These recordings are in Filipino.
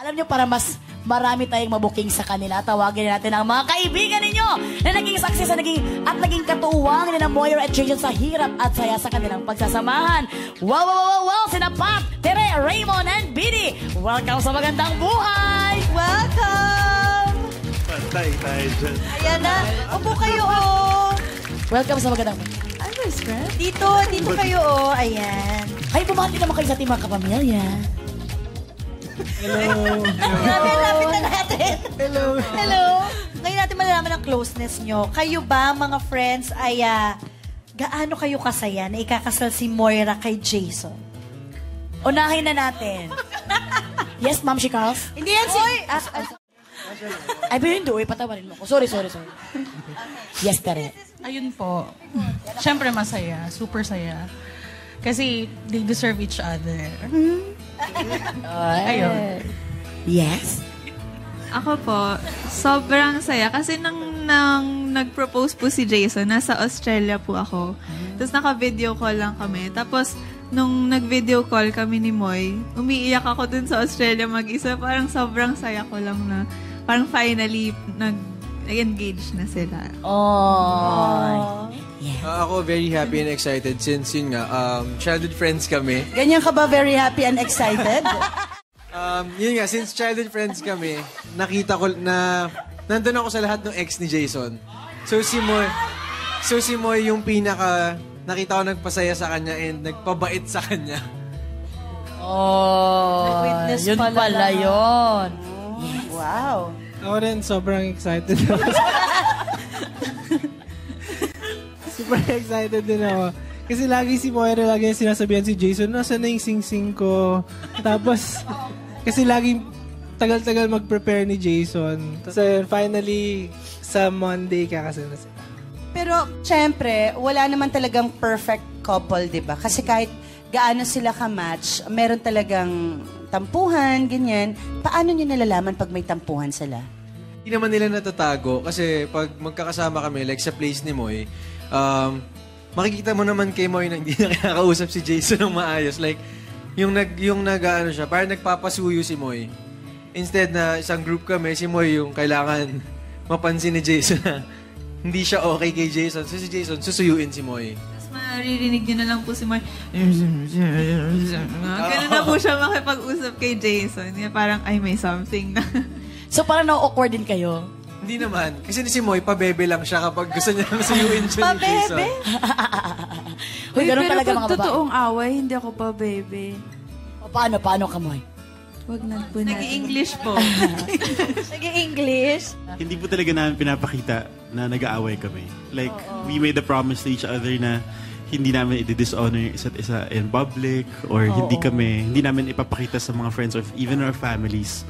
Alam nyo, para mas marami tayong mabuking sa kanila, tawagin natin ang mga kaibigan ninyo na naging saksi sa naging, at naging katuwang ni na Moira at Jason sa hirap at saya sa kanilang pagsasamahan. Wow, wow, wow, wow! Sina Pat, Tere, Raymond, and Bidi! Welcome sa magandang buhay! Welcome! Patay tayo dyan. Ayan na. Upo kayo, oh. Welcome sa magandang buhay. Ay, best friend. Dito, dito kayo, oh. Ayan. Ay, bumati naman kayo sa ating mga kapamilya. Grabe, lapit na natin. Hello. Hello. Ngayon natin malalaman ang closeness nyo. Kayo ba, mga friends, ay ah, gaano kayo kasaya na ikakasal si Moira kay Jason? Unahin na natin. yes, Ma'am Shikals? Hindi yan si... Ah, ah, Ay, pero hindi. Uy, patawarin mo ko. Sorry, sorry, sorry. Yes, Tere. Ayun po. Siyempre masaya. Super saya. Kasi they deserve each other. Ayun. Yes? Ako po, sobrang saya. Kasi nang, nang nag-propose po si Jason, nasa Australia po ako. Tapos naka-video call lang kami. Tapos, nung nag-video call kami ni Moy, umiiyak ako dun sa Australia mag-isa. Parang sobrang saya ko lang na, parang finally, nag-engage na sila. Oh. Yes. Ah, ako very happy and excited since yun nga, um, childhood friends kami. ganyan ka ba very happy and excited? Um, yun nga, since childhood friends kami, nakita ko na nandun ako sa lahat ng ex ni Jason. So si Moy, so si Moy yung pinaka nakita ko nagpasaya sa kanya and nagpabait sa kanya. Oh. Nag-witness yun pala pala yun. wow. Ako rin, sobrang excited. Super excited din ako. Kasi lagi si Moira, lagi yung sinasabihan si Jason, nasa na yung sing-sing ko? Tapos, kasi lagi tagal-tagal mag-prepare ni Jason. Tapos ayun, finally, sa Monday, kakasal na sila. Pero, syempre, wala naman talagang perfect couple, di ba? Kasi kahit gaano sila ka-match, meron talagang tampuhan, ganyan. Paano nyo nalalaman pag may tampuhan sila? Hindi naman nila natatago kasi pag magkakasama kami, like sa place ni Moy, um, makikita mo naman kay Moy na hindi na kinakausap si Jason ng maayos. Like, yung nag, yung nag, ano siya, parang nagpapasuyo si Moy. Instead na isang group kami, si Moy yung kailangan mapansin ni Jason na hindi siya okay kay Jason. So si Jason, susuyuin si Moy. Tapos maririnig nyo na lang po si Moy. Ganun na po siya makipag-usap kay Jason. Yung parang, ay, may something na. So, parang na-awkward din kayo. Hindi naman. Kasi si Moy, pabebe lang siya kapag gusto niya suyuin siya ni Jason. Pabebe? Uy, ganun pero talaga pag mga babae. totoong away, hindi ako pa baby. O, Paano, paano ka, Moy? Wag na po natin. Nag-English po. Nag-English? hindi po talaga namin pinapakita na nag-aaway kami. Like, we made a promise to each other na hindi namin i-dishonor isa't isa in public or hindi kami, hindi namin ipapakita sa mga friends or even our families.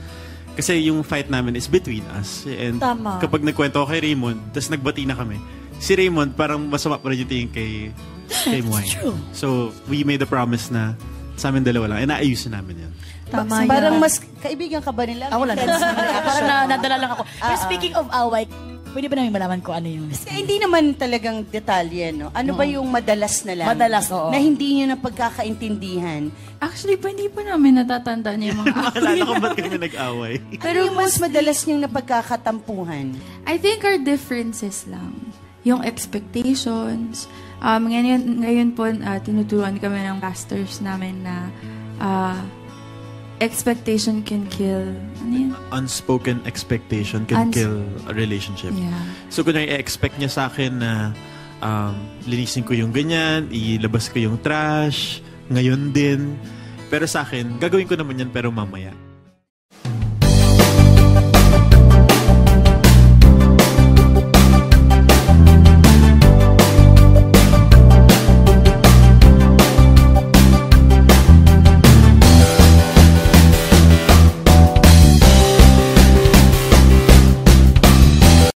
Kasi yung fight namin is between us. And Tama. kapag nagkwento ako kay Raymond, tapos nagbati na kami, si Raymond parang masama pa rin yung tingin kay, kay Moy. So, we made a promise na sa amin dalawa lang. And naayusin namin yan. Tama Parang yan. mas kaibigan ka ba nila? Ah, wala na. Parang na, nadala lang ako. Pero Ah, ah. speaking of away, pwede ba namin malaman ko ano yung... Eh, hindi naman talagang detalye, no? Ano ba yung madalas na lang? Madalas, oo. Na hindi nyo na pagkakaintindihan. Actually po, hindi po namin natatandaan yung mga Alala ko ba't kami nag-away. Pero yung mas madalas nyong napagkakatampuhan? I think our differences lang. Yung expectations. Um, ngayon, ngayon po, uh, tinuturuan kami ng pastors namin na uh, expectation can kill. Ano yun? unspoken expectation can Uns- kill a relationship. Yeah. So, kung i-expect niya sa akin na um, linisin ko yung ganyan, ilabas ko yung trash, ngayon din. Pero sa akin, gagawin ko naman yan pero mamaya.